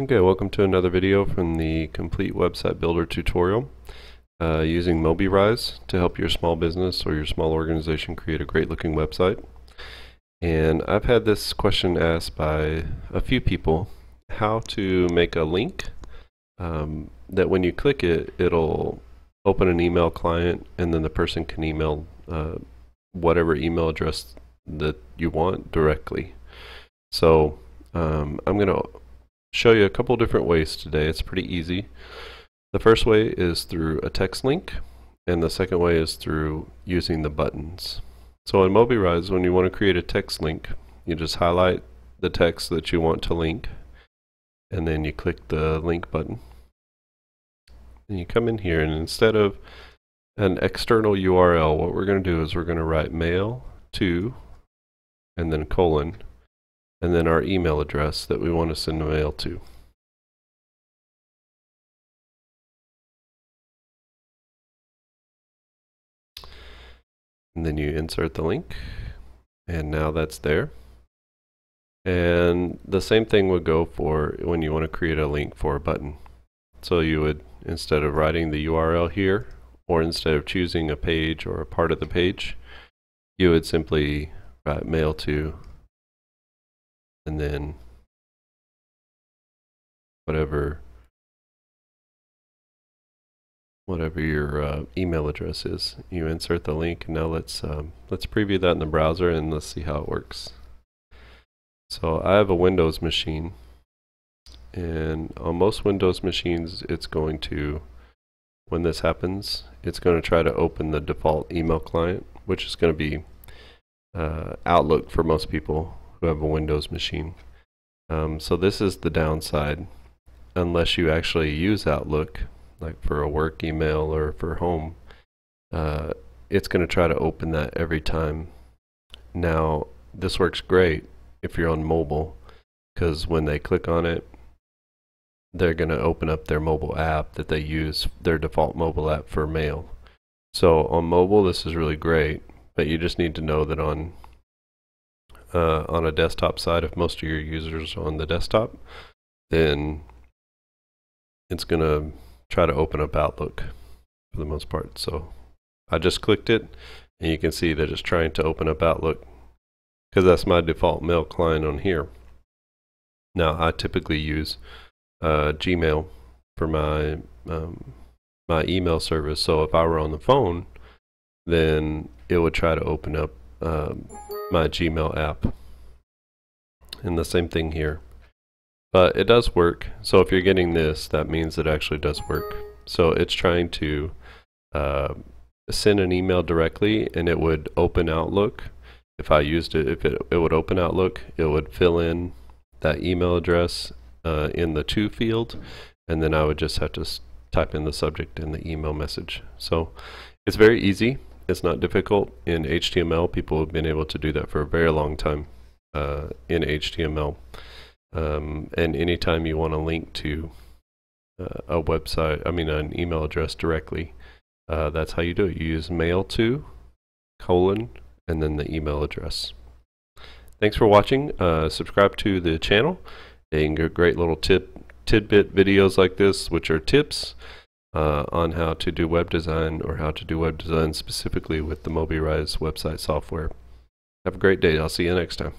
Okay, welcome to another video from the Complete Website Builder tutorial uh, using Mobirise to help your small business or your small organization create a great looking website. And I've had this question asked by a few people, how to make a link um, that when you click it, it'll open an email client and then the person can email uh, whatever email address that you want directly. So um, I'm going to show you a couple different ways today. It's pretty easy. The first way is through a text link, and the second way is through using the buttons. So in Mobirise, when you want to create a text link, you just highlight the text that you want to link, and then you click the link button. And you come in here, and instead of an external URL, what we're going to do is we're going to write mail to, and then colon, and then our email address that we want to send the mail to. And then you insert the link, and now that's there. And the same thing would go for when you want to create a link for a button. So you would, instead of writing the URL here, or instead of choosing a page or a part of the page, you would simply write mail to and then whatever whatever your uh, email address is you insert the link and now let's um, let's preview that in the browser and let's see how it works. So I have a Windows machine and on most Windows machines it's going to when this happens it's going to try to open the default email client which is going to be uh, Outlook for most people who have a Windows machine. Um, so this is the downside. Unless you actually use Outlook, like for a work email or for home, uh, it's going to try to open that every time. Now, this works great if you're on mobile, because when they click on it, they're going to open up their mobile app that they use, their default mobile app for mail. So on mobile, this is really great, but you just need to know that on uh, on a desktop side, if most of your users on the desktop, then it's going to try to open up Outlook for the most part. So I just clicked it, and you can see that it's trying to open up Outlook because that's my default mail client on here. Now, I typically use uh, Gmail for my um, my email service. So if I were on the phone, then it would try to open up um, my Gmail app. And the same thing here. But it does work. So if you're getting this, that means it actually does work. So it's trying to uh, send an email directly and it would open Outlook. If I used it, if it, it would open Outlook, it would fill in that email address uh, in the to field. And then I would just have to type in the subject in the email message. So it's very easy. It's not difficult in HTML. People have been able to do that for a very long time uh, in HTML. Um, and anytime you want to link to uh, a website, I mean an email address directly, uh, that's how you do it. You use mail to colon and then the email address. Thanks for watching. Uh, subscribe to the channel and get great little tip tidbit videos like this, which are tips uh, on how to do web design or how to do web design specifically with the Mobirise website software. Have a great day. I'll see you next time.